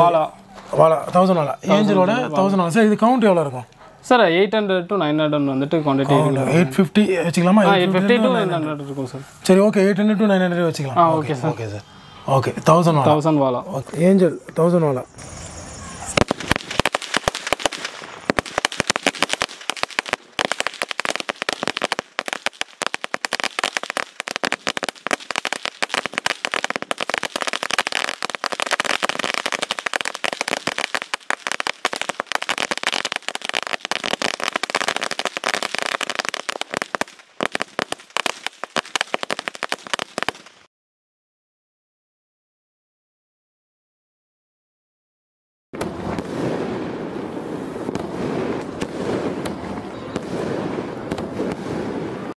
வாலா. வாலா தௌசண்ட் வாலா. ஏஞ்சலோட தௌசண்ட் வாலா. சார் இது கவுண்ட் எவ்வளோ இருக்கும்? Sir eight hundred to nine hundred வந்துட்டு குவான்டிட்டி எயிட் ஃபிஃப்டி வச்சுக்கலாமா? Eight fifty to nine hundred இருக்கும் சார். சரி okay eight hundred to nine hundred வச்சுக்கலாம். Okay sir. Okay sir. Okay thousand thousand வாலா. Okay angel thousand வாலா.